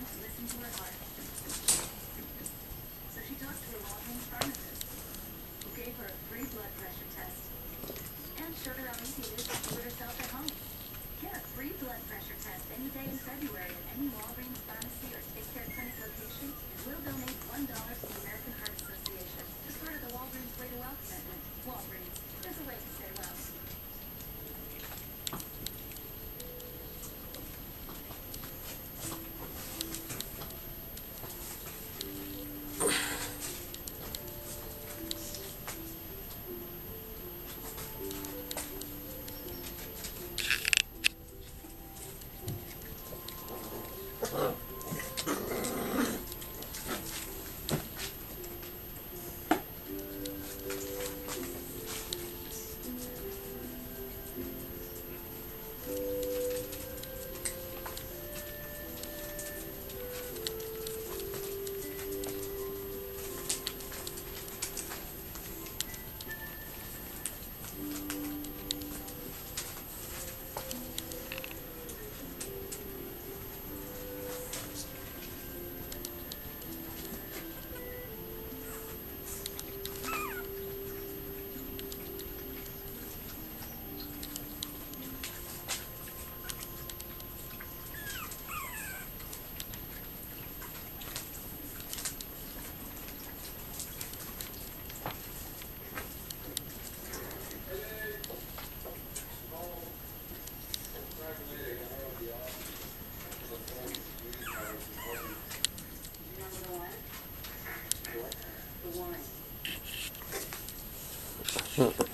time to listen to her heart. So she talked to her Walgreens pharmacist, who gave her a free blood pressure test, and showed her how easy it is to do it herself at home. Get a free blood pressure test any day in February at any Walgreens pharmacy or Take Care Clinic location, and we'll go はい。